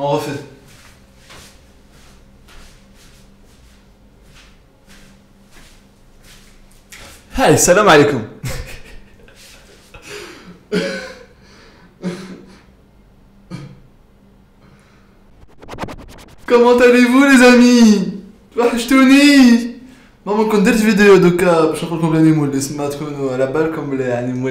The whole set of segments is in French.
On refait. Hey Assalaamu alaikum. Comment allez-vous les amis bah,? Je te dis! Maman comme d'autres vidéos de coup, je ne sais pas combien l'animal de Smatron à la balle comme les animaux.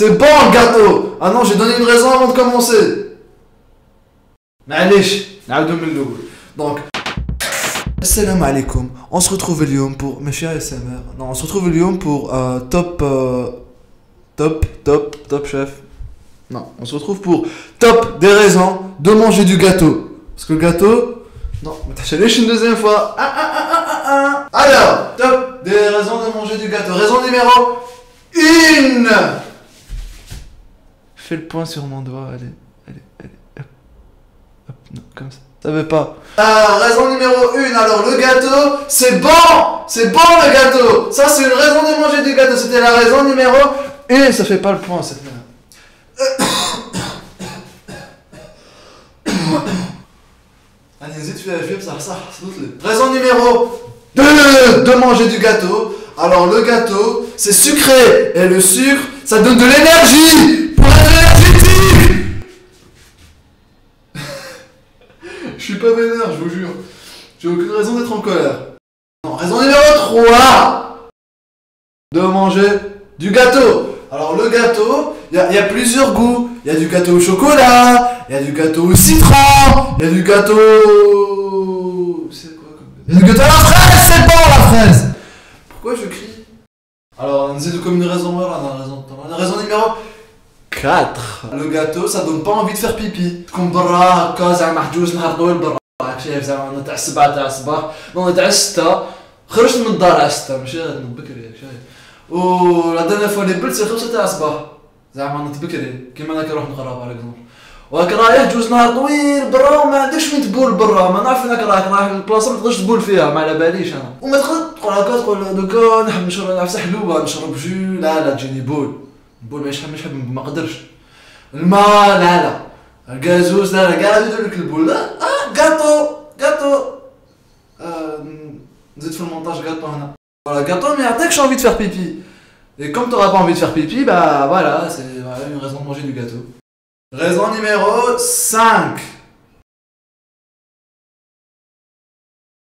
C'est bon le gâteau Ah non, j'ai donné une raison avant de commencer Malish, Donc, Salam alaikum, on se retrouve aujourd'hui pour mes chers SMR. Non, on se retrouve aujourd'hui pour euh, top, euh, top, top, top chef. Non, on se retrouve pour top des raisons de manger du gâteau. Parce que le gâteau, non, mais t'as une deuxième fois. Ah, ah, ah, Alors, top des raisons de manger du gâteau. Raison numéro 1 fais le point sur mon doigt. Allez, allez, allez. Hop, hop, non, comme ça. Ça veut pas. Ah, raison numéro 1, alors le gâteau, c'est bon C'est bon le gâteau Ça, c'est une raison de manger du gâteau, c'était la raison numéro 1, ça fait pas le point cette merde. Raison numéro 2 de manger du gâteau. Alors le gâteau, c'est sucré et le sucre, ça donne de l'énergie. Je suis pas vénère, je vous jure. J'ai aucune raison d'être en colère. Non, raison numéro 3 de manger du gâteau. Alors le gâteau, il y, y a plusieurs goûts. Il y a du gâteau au chocolat, il y a du gâteau au citron, il y a du gâteau... C'est quoi comme gâteau? Il y a du gâteau à la fraise, c'est bon la fraise Pourquoi je crie? Alors, c'est comme une raison, voilà, on a raison. On a raison numéro 4. Le gâteau, ça donne pas envie de faire pipi. تكون برا هكا زعما محجوز نهار طويل برا شايف زعما أنا تاع السبعة تاع الصباح نوض تاع الستة خرجت من الدار على الستة ماشي غير نوض بكري شايف و لا دانا فوا اللي بلت سي خمسة تاع الصباح زعما نوض بكري كيما أنا كي نروح نقرا باغ اكزومبل وراك رايح جوز نهار طويل برا وما عندكش وين تبول برا ما نعرف انك رايح رايح البلاصه ما تقدرش تبول فيها ما على باليش أنا وما تقدر تقول هكا تقول دوكا نحب نشرب نعرف حلوة نشرب جو لا لا تجيني بول بول ماشي مش حب ما قدرش الماء لا لا الكازوز لا لا كاع يدير لك البول لا اه غاتو غاتو آه، نزيد في المونتاج غاتو هنا Voilà, gâteau mais يعطيكش envie de faire pipi et comme t'auras pas envie de faire pipi bah voilà c'est voilà, une raison de manger du gâteau Raison numéro 5.